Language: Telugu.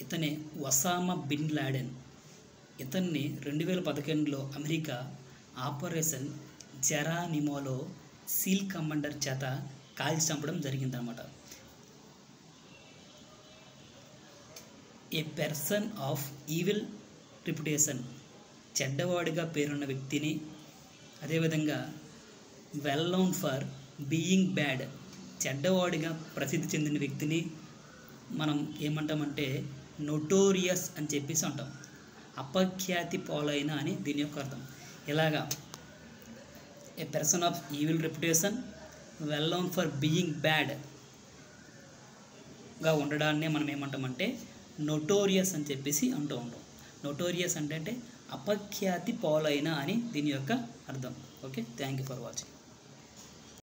ఇతనే ఒసామా బిన్ లాడెన్. ఇతన్ని రెండు వేల పదకొండులో అమెరికా ఆపరేషన్ జెరానిమోలో సీల్ కమాండర్ చేత కాల్చి చంపడం జరిగిందనమాట a person of evil reputation చెడ్డవాడిగా పేరున్న వ్యక్తిని అదేవిధంగా well known for being bad చెడ్డవాడిగా ప్రసిద్ధి చెందిన వ్యక్తిని మనం ఏమంటామంటే నొటోరియస్ అని చెప్పేసి అంటాం. అపఖ్యాతి పాలైన అని దీని యొక్క అర్థం. ఇలాగా a person of evil reputation well known for being బ్యాడ్గా ఉండడాన్నే మనం ఏమంటామంటే నొటోరియస్ అని చెప్పేసి అంటూ ఉంటాం. నొటోరియస్ అంటే అంటే అపఖ్యాతి పాలైన అని దీని యొక్క అర్థం. Okay? Thank you for watching